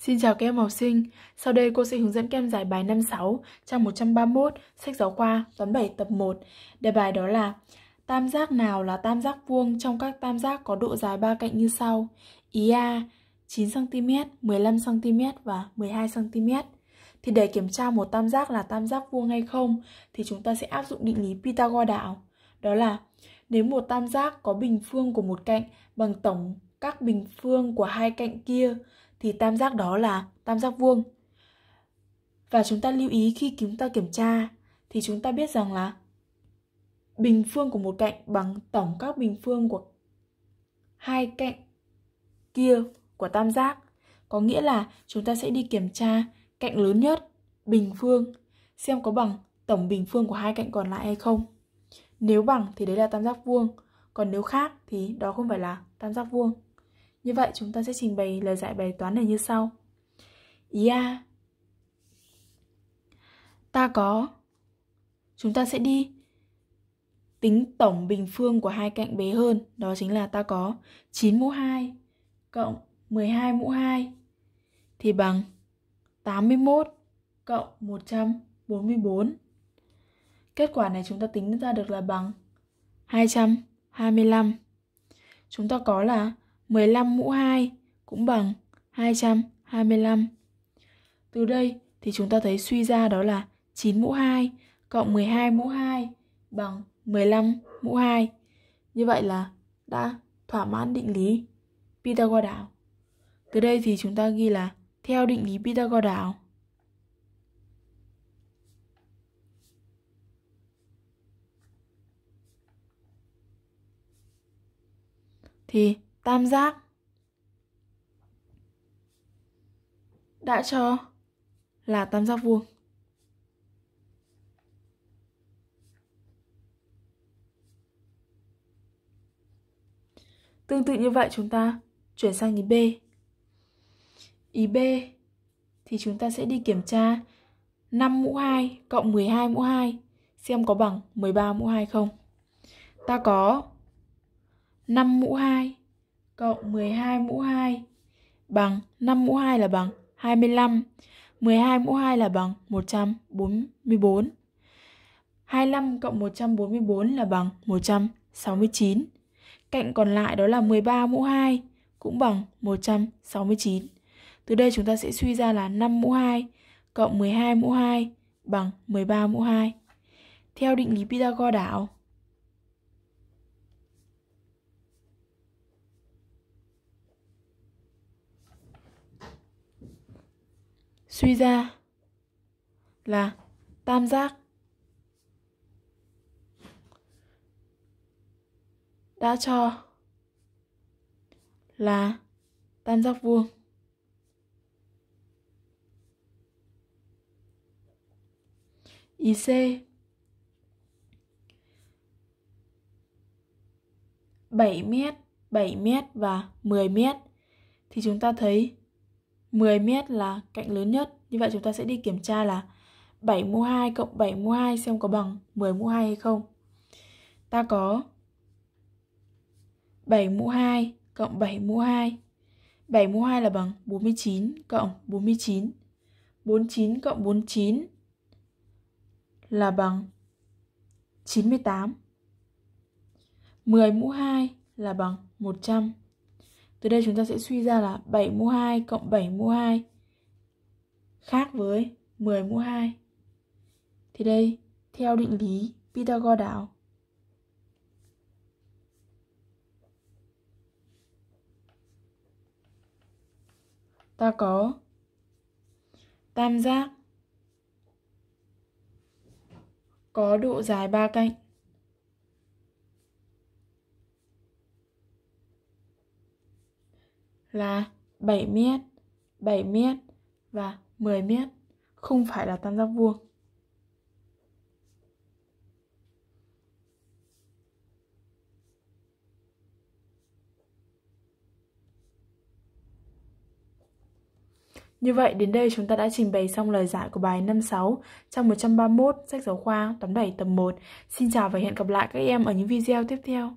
Xin chào các em học sinh, sau đây cô sẽ hướng dẫn các em giải bài 56 trang 131 sách giáo khoa toán 7 tập 1. Đề bài đó là Tam giác nào là tam giác vuông trong các tam giác có độ dài ba cạnh như sau? Ý A 9cm, 15cm và 12cm. Thì để kiểm tra một tam giác là tam giác vuông hay không thì chúng ta sẽ áp dụng định lý Pythagore đạo. Đó là nếu một tam giác có bình phương của một cạnh bằng tổng các bình phương của hai cạnh kia thì tam giác đó là tam giác vuông. Và chúng ta lưu ý khi chúng ta kiểm tra thì chúng ta biết rằng là bình phương của một cạnh bằng tổng các bình phương của hai cạnh kia của tam giác. Có nghĩa là chúng ta sẽ đi kiểm tra cạnh lớn nhất, bình phương, xem có bằng tổng bình phương của hai cạnh còn lại hay không. Nếu bằng thì đấy là tam giác vuông, còn nếu khác thì đó không phải là tam giác vuông. Như vậy chúng ta sẽ trình bày lời giải bài toán này như sau. Ý A. Ta có chúng ta sẽ đi tính tổng bình phương của hai cạnh bé hơn, đó chính là ta có 9 mũ 2 cộng 12 mũ 2 thì bằng 81 cộng 144. Kết quả này chúng ta tính ra được là bằng 225. Chúng ta có là 15 mũ 2 cũng bằng 225. Từ đây thì chúng ta thấy suy ra đó là 9 mũ 2 cộng 12 mũ 2 bằng 15 mũ 2. Như vậy là đã thỏa mãn định lý Pythagore đảo. Từ đây thì chúng ta ghi là theo định lý Pythagore đảo. Thì tam giác đã cho là tam giác vuông. Tương tự như vậy chúng ta chuyển sang ý B. Ý B thì chúng ta sẽ đi kiểm tra 5 mũ 2 cộng 12 mũ 2 xem có bằng 13 mũ 2 không. Ta có 5 mũ 2 cộng 12 mũ 2 bằng 5 mũ 2 là bằng 25. 12 mũ 2 là bằng 144. 25 cộng 144 là bằng 169. Cạnh còn lại đó là 13 mũ 2 cũng bằng 169. Từ đây chúng ta sẽ suy ra là 5 mũ 2 cộng 12 mũ 2 bằng 13 mũ 2. Theo định lý Pythagore đảo, suy ra là tam giác đã cho là tam giác vuông. IC bảy mét, bảy mét và 10 mét thì chúng ta thấy 10 mét là cạnh lớn nhất. Như vậy chúng ta sẽ đi kiểm tra là 7 mũ 2 cộng 7 mũ 2 xem có bằng 10 mũ 2 hay không. Ta có 7 mũ 2 cộng 7 mũ 2. 7 mũ 2 là bằng 49 cộng 49. 49 cộng 49 là bằng 98. 10 mũ 2 là bằng 100. Từ đây chúng ta sẽ suy ra là 7 mũ 2 cộng 7 mũ 2 khác với 10 mũ 2. Thì đây, theo định lý Pythagore đảo ta có tam giác có độ dài ba cạnh là 7 mét, 7 mét và 10 mét, không phải là tam giác vuông. Như vậy đến đây chúng ta đã trình bày xong lời giải của bài 56 trong 131 sách giáo khoa tóm đẩy tập 1. Xin chào và hẹn gặp lại các em ở những video tiếp theo.